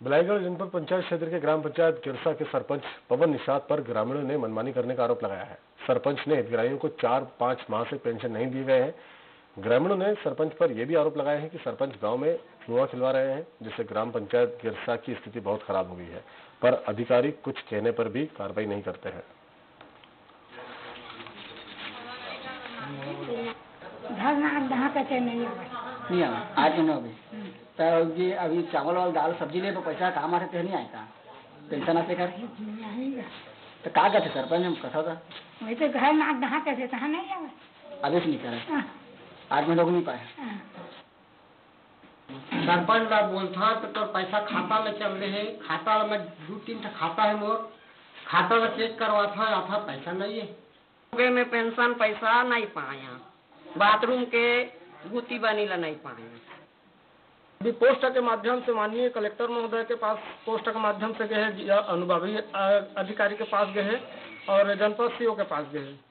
बिलाईगढ़ जनपद पंचायत क्षेत्र के ग्राम पंचायत गिरसा के सरपंच पवन निषाद पर ग्रामीणों ने मनमानी करने का आरोप लगाया है। सरपंच ने हितग्राहियों को चार पाँच माह से पेंशन नहीं दिए गए हैं। ग्रामीणों ने सरपंच पर यह भी आरोप लगाया है कि सरपंच गाँव में जुआ खिलवा रहे हैं जिससे ग्राम पंचायत गिरसा की स्थिति बहुत खराब हो गई है। पर अधिकारी कुछ कहने पर भी कार्रवाई नहीं करते हैं। कहते नहीं है नहीं आज तो जी अभी चावल वाल दाल सब्ज़ी ले तो पैसा कहाँ मारे थे नहीं आया था? पेंशन आते कर तो का कहते सरपंच? हम कथा था। वही तो घर में जहाँ कहते तहाँ नहीं आवे आदेश नहीं करे। हाँ, आज में लोग नहीं पाए हाँ। सरपंच ला बोलता तो तोर पैसा खाता में चल रहे है। खाता में दो तीन खाता है मोर। खाता में चेक करवा था आता पैसा नहीं है। में पेंशन पैसा नहीं पाया। बाथरूम के गुती बनी ला नहीं पाया। अभी पोस्ट के माध्यम से माननीय कलेक्टर महोदय के पास पोस्ट के माध्यम से गए अनुभवी अधिकारी के पास गए और जनपद सीओ के पास गए